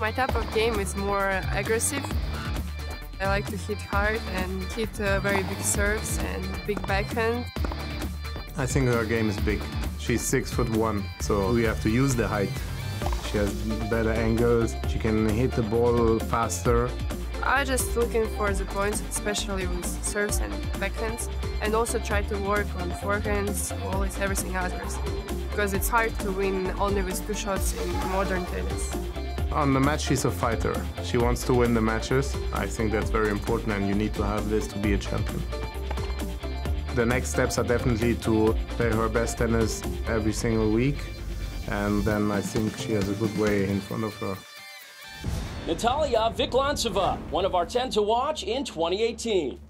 My type of game is more aggressive. I like to hit hard and hit uh, very big serves and big backhand. I think her game is big. She's six foot one, so we have to use the height. She has better angles. She can hit the ball faster. I'm just looking for the points, especially with serves and backhands, and also try to work on forehands, volleys, everything others. Because it's hard to win only with two shots in modern tennis. On the match, she's a fighter. She wants to win the matches. I think that's very important, and you need to have this to be a champion. The next steps are definitely to play her best tennis every single week, and then I think she has a good way in front of her. Natalia Vikhlyantseva, one of our 10 to watch in 2018.